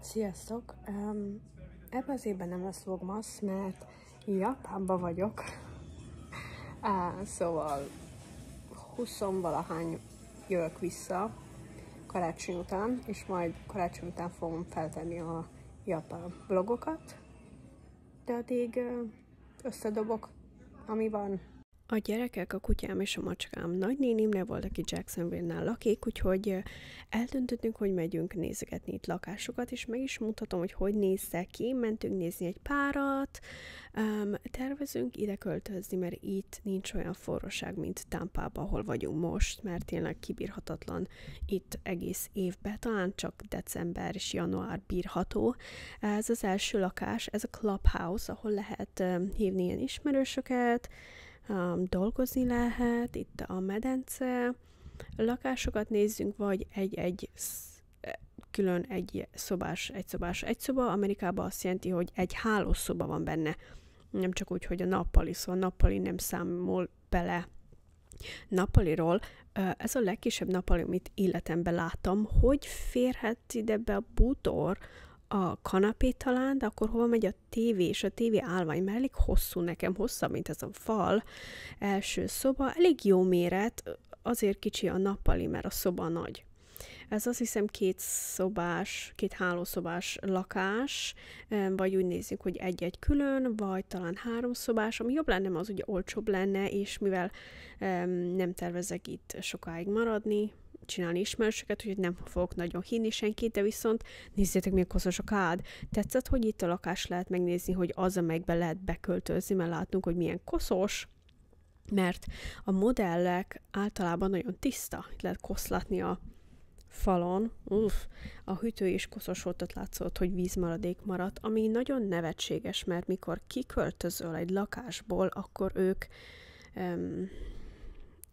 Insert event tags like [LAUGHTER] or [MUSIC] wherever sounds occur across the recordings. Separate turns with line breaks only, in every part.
Sziasztok! Um, ebben az évben nem lesz vlogmas, mert Japánban vagyok. Uh, szóval 20 valahány jövök vissza karácsony után, és majd karácsony után fogom feltenni a japán vlogokat. De addig összedobok, ami van. A gyerekek, a kutyám és a macskám nagynénimnél volt, aki Jacksonville-nál lakik, úgyhogy eldöntöttünk, hogy megyünk nézegetni itt lakásokat, és meg is mutatom, hogy hogy nézze ki. Mentünk nézni egy párat, um, tervezünk ide költözni, mert itt nincs olyan forróság, mint Tampában, ahol vagyunk most, mert tényleg kibírhatatlan itt egész évben, talán csak december és január bírható. Ez az első lakás, ez a Clubhouse, ahol lehet um, hívni ilyen ismerősöket, dolgozni lehet, itt a medence, lakásokat nézzünk, vagy egy-egy külön egy szobás, egy szobás, egy szoba. Amerikában azt jelenti, hogy egy hálószoba van benne. Nem csak úgy, hogy a nappali, szóval nappali nem számol bele nappaliról. Ez a legkisebb nappali, amit életemben láttam, hogy férhet ide be a bútor, a kanapé talán, de akkor hova megy a tévé, és a tévé állvány, mert elég hosszú nekem, hosszabb, mint ez a fal. Első szoba, elég jó méret, azért kicsi a nappali, mert a szoba nagy. Ez azt hiszem két szobás, két hálószobás lakás, vagy úgy nézzük, hogy egy-egy külön, vagy talán három szobás, ami jobb lenne, az ugye olcsóbb lenne, és mivel nem tervezek itt sokáig maradni, csinálni ismerősöket, úgyhogy nem fogok nagyon hinni senkit, de viszont nézzétek, milyen koszos a kád. Tetszett, hogy itt a lakás lehet megnézni, hogy az, amelyikbe lehet beköltözni, mert látunk, hogy milyen koszos, mert a modellek általában nagyon tiszta, itt lehet koszlatni a falon, uff, a hűtő is koszos volt, ott látszott, hogy vízmaradék maradt, ami nagyon nevetséges, mert mikor kiköltözöl egy lakásból, akkor ők um,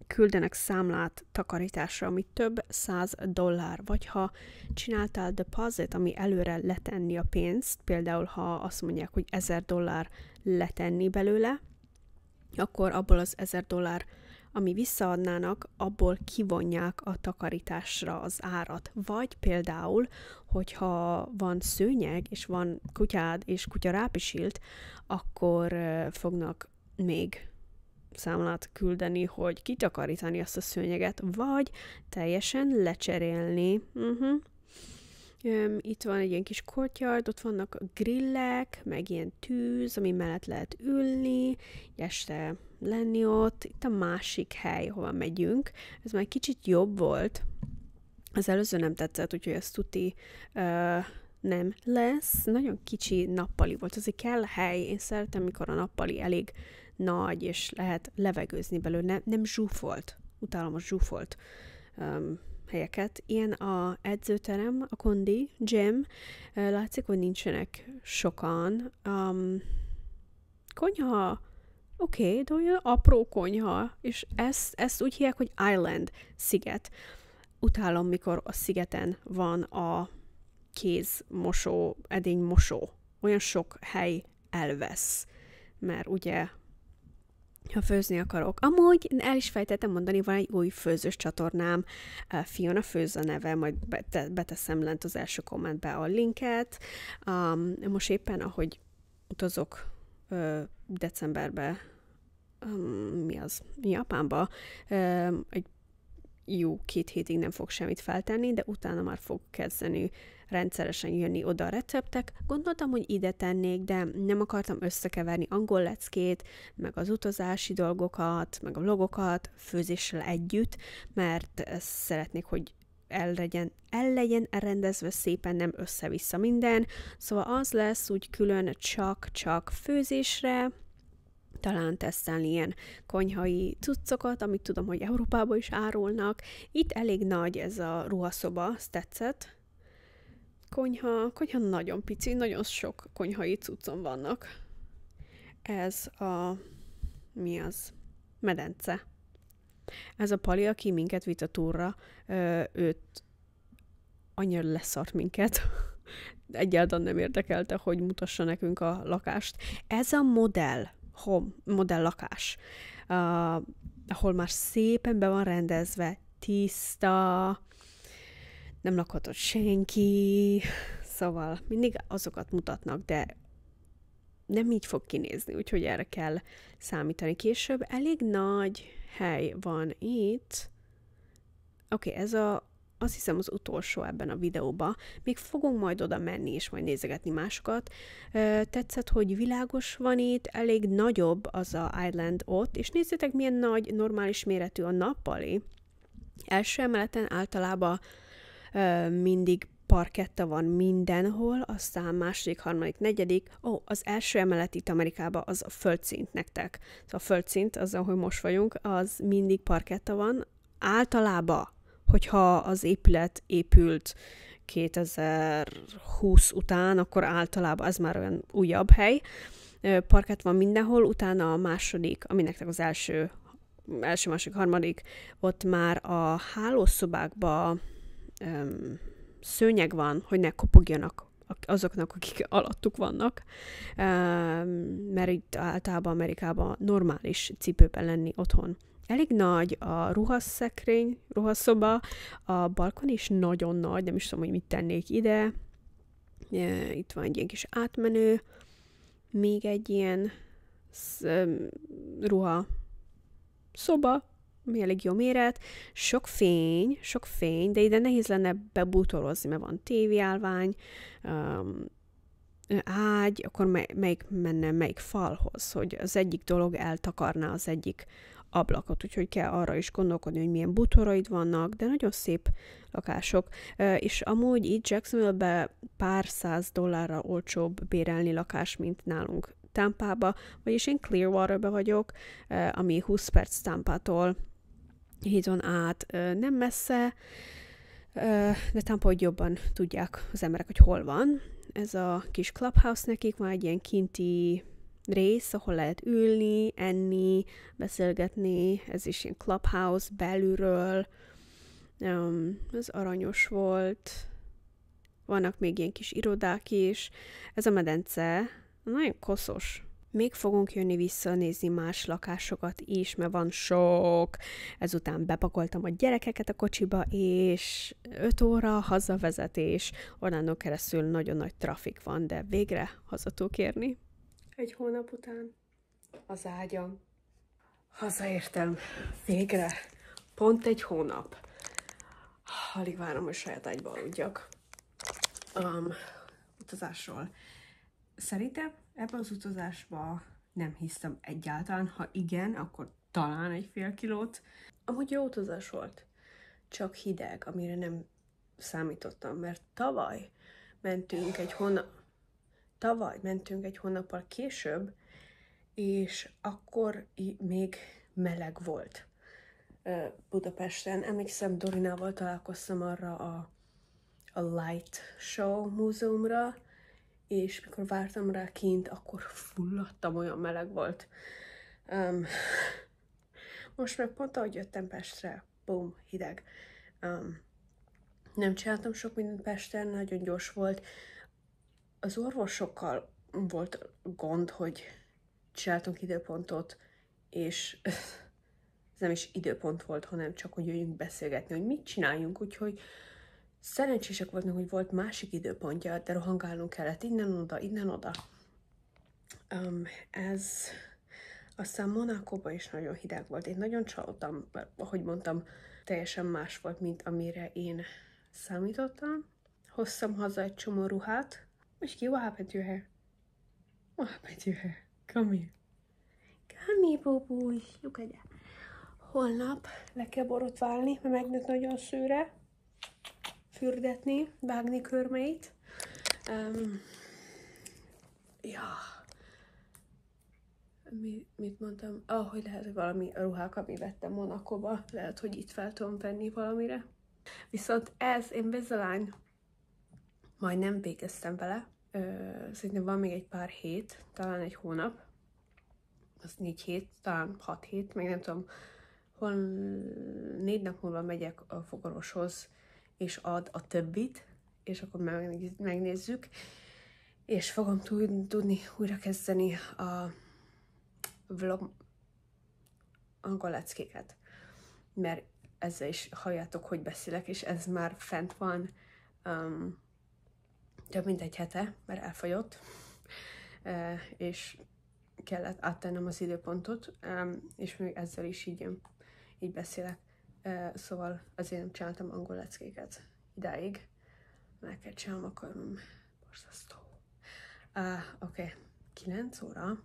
küldenek számlát takarításra, ami több száz dollár, vagy ha csináltál deposit, ami előre letenni a pénzt, például ha azt mondják, hogy ezer dollár letenni belőle, akkor abból az ezer dollár, ami visszaadnának, abból kivonják a takarításra az árat. Vagy például, hogyha van szőnyeg, és van kutyád, és kutya rápisilt, akkor fognak még számlát küldeni, hogy kitakarítani azt a szőnyeget, vagy teljesen lecserélni. Uh-huh. Itt van egy ilyen kis courtyard, ott vannak grillek, meg ilyen tűz, ami mellett lehet ülni, este lenni ott. Itt a másik hely, hova megyünk. Ez már kicsit jobb volt. Az előző nem tetszett, úgyhogy ezt tuti uh, nem lesz. Nagyon kicsi nappali volt, azért kell hely. Én szeretem, mikor a nappali elég nagy, és lehet levegőzni belőle, nem, zsúfolt, utálom a zsúfolt um, helyeket. Ilyen a edzőterem, a kondi, gym, látszik, hogy nincsenek sokan. Um, konyha, oké, okay, de olyan apró konyha, és ezt, ezt úgy hívják, hogy island, sziget. Utálom, mikor a szigeten van a kézmosó, edénymosó. Olyan sok hely elvesz, mert ugye ha főzni akarok. Amúgy el is fejtettem mondani, van egy új főzős csatornám, Fiona Főz a neve, majd beteszem lent az első kommentbe a linket. Um, most éppen, ahogy utazok uh, decemberbe, um, mi az, Japánba, um, egy jó két hétig nem fog semmit feltenni, de utána már fog kezdeni rendszeresen jönni oda a receptek. Gondoltam, hogy ide tennék, de nem akartam összekeverni angol leckét, meg az utazási dolgokat, meg a vlogokat főzéssel együtt, mert szeretnék, hogy el legyen, el legyen rendezve szépen, nem össze-vissza minden. Szóval az lesz úgy külön csak-csak főzésre, talán tesztelni ilyen konyhai cuccokat, amit tudom, hogy Európában is árulnak. Itt elég nagy ez a ruhaszoba, azt tetszett. Konyha, konyha nagyon pici, nagyon sok konyhai cuccon vannak. Ez a... mi az? Medence. Ez a Pali, aki minket vitt a túra, őt annyira leszart minket, [LAUGHS] egyáltalán nem érdekelte, hogy mutassa nekünk a lakást. Ez a modell, home, modell lakás, uh, ahol már szépen be van rendezve, tiszta, nem lakhatott senki, Szóval mindig azokat mutatnak, de nem így fog kinézni, úgyhogy erre kell számítani később. Elég nagy hely van itt. Oké, okay, ez a, azt hiszem az utolsó ebben a videóban. Még fogunk majd oda menni és majd nézegetni másokat. Tetszett, hogy világos van itt, elég nagyobb az a island ott, és nézzétek milyen nagy, normális méretű a nappali. Első emeleten általában mindig parketta van mindenhol, aztán második, harmadik, negyedik, ó, az első emelet itt Amerikában az a földszint nektek. Szóval a földszint, az, ahol most vagyunk, az mindig parketta van. Általában, hogyha az épület épült 2020 után, akkor általában ez már olyan újabb hely. Parkett van mindenhol, utána a második, ami nektek az első, első, második, harmadik, ott már a hálószobákba um, szőnyeg van, hogy ne kopogjanak azoknak, akik [LAUGHS] alattuk vannak, mert itt általában Amerikában normális cipőben lenni otthon. Elég nagy a ruhaszekrény, ruhaszoba, a balkon is nagyon nagy, nem is tudom, hogy mit tennék ide. Itt van egy ilyen kis átmenő, még egy ilyen ruha szoba, ami elég jó méret, sok fény, sok fény, de ide nehéz lenne bebútorozni, mert van tévéállvány, um, ágy, akkor mely, melyik menne melyik falhoz, hogy az egyik dolog eltakarná az egyik ablakot, úgyhogy kell arra is gondolkodni, hogy milyen bútoroid vannak, de nagyon szép lakások, és amúgy itt Jacksonville-be pár száz dollárra olcsóbb bérelni lakás, mint nálunk Tampába, vagyis én Clearwaterbe vagyok, ami 20 perc Tampától, hídon át, nem messze, de Tampa, hogy jobban tudják az emberek, hogy hol van. Ez a kis clubhouse nekik, van egy ilyen kinti rész, ahol lehet ülni, enni, beszélgetni, ez is ilyen clubhouse belülről, um, ez aranyos volt, vannak még ilyen kis irodák is, ez a medence. Nagyon koszos, még fogunk jönni visszanézni más lakásokat is, mert van sok. Ezután bepakoltam a gyerekeket a kocsiba, és 5 óra hazavezetés. Onnantól keresztül nagyon nagy trafik van, de végre haza tudok érni. Egy hónap után az ágyam. Hazaértem. Végre. Pont egy hónap. Alig várom, hogy saját ágyba aludjak. Um, utazásról. Szerintem ebben az utazásban nem hiszem egyáltalán. Ha igen, akkor talán egy fél kilót. Amúgy jó utazás volt. Csak hideg, amire nem számítottam, mert tavaly mentünk egy hónap, tavaly mentünk egy hónappal később, és akkor még meleg volt Budapesten. Emlékszem, Dorinával találkoztam arra a, a Light Show múzeumra, és mikor vártam rá kint, akkor fulladtam, olyan meleg volt. Um, most meg pont ahogy jöttem Pestre, bum, hideg. Um, nem csináltam sok mindent Pesten, nagyon gyors volt. Az orvosokkal volt gond, hogy csináltunk időpontot, és ez nem is időpont volt, hanem csak, hogy jöjjünk beszélgetni, hogy mit csináljunk, úgyhogy Szerencsések voltunk, hogy volt másik időpontja, de rohangálnunk kellett innen-oda, innen-oda. Um, ez aztán Monakóban is nagyon hideg volt. Én nagyon csalódtam, mert ahogy mondtam, teljesen más volt, mint amire én számítottam. Hoztam haza egy csomó ruhát. Miski, what happened to your hair? What happened to your hair? Come here. Come here. Lyukadjál. Holnap le kell borotválni, mert megnőtt nagyon szőre fürdetni, vágni körmeit. Um, ja. Mi, mit mondtam? Ah, hogy lehet, hogy valami ruhák, ami vettem Monakóba, lehet, hogy itt fel tudom venni valamire. Viszont ez, én Bezalány majd nem végeztem vele. Ö, szerintem van még egy pár hét, talán egy hónap. Az négy hét, talán hat hét, még nem tudom. Hol négy nap múlva megyek a fogorvoshoz, és ad a többit, és akkor megnézzük, és fogom tudni újra kezdeni a vlog angol leckéket, mert ezzel is halljátok, hogy beszélek, és ez már fent van um, több mint egy hete, mert elfogyott, és kellett áttennem az időpontot, és még ezzel is így, így beszélek. Szóval azért nem csináltam angol leckéket idáig. Meg kell csinálnom, akkor borzasztó. Uh, Oké, okay. 9 óra,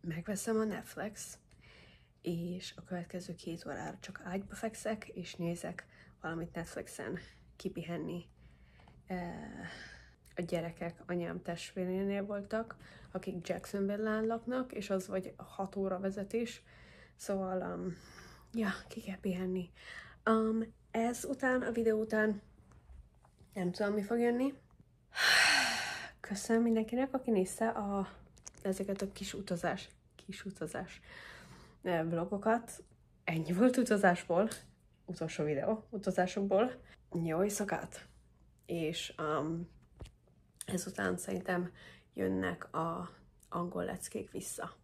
megveszem a Netflix, és a következő két órára csak ágyba fekszek, és nézek valamit Netflixen kipihenni. A gyerekek anyám testvérénél voltak, akik Jacksonville-en laknak, és az vagy 6 óra vezetés, szóval, um, ja, ki kell pihenni. Um, ez után, a videó után nem tudom, mi fog jönni. Köszönöm mindenkinek, aki nézte a, ezeket a kis utazás, kis utazás vlogokat. Ennyi volt utazásból, utolsó videó utazásokból. Jó éjszakát! És um, ezután szerintem jönnek a angol leckék vissza.